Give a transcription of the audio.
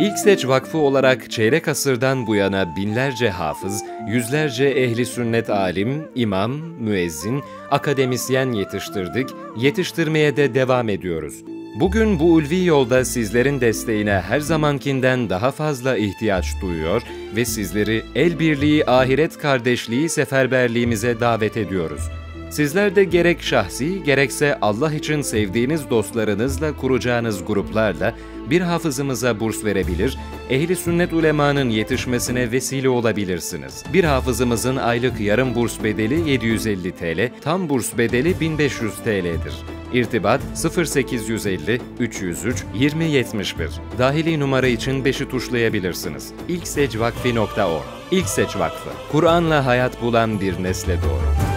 İlk Seç Vakfı olarak çeyrek asırdan bu yana binlerce hafız, yüzlerce ehli sünnet alim, imam, müezzin, akademisyen yetiştirdik, yetiştirmeye de devam ediyoruz. Bugün bu ulvi yolda sizlerin desteğine her zamankinden daha fazla ihtiyaç duyuyor ve sizleri el birliği ahiret kardeşliği seferberliğimize davet ediyoruz. Sizler de gerek şahsi gerekse Allah için sevdiğiniz dostlarınızla kuracağınız gruplarla bir hafızımıza burs verebilir, ehli sünnet ulemanın yetişmesine vesile olabilirsiniz. Bir hafızımızın aylık yarım burs bedeli 750 TL, tam burs bedeli 1500 TL'dir. İrtibat 0850 303 2071. Dahili numara için 5'i tuşlayabilirsiniz. İlksecvakfi.org İlk Seç Vakfı. Kur'an'la hayat bulan bir nesle doğru.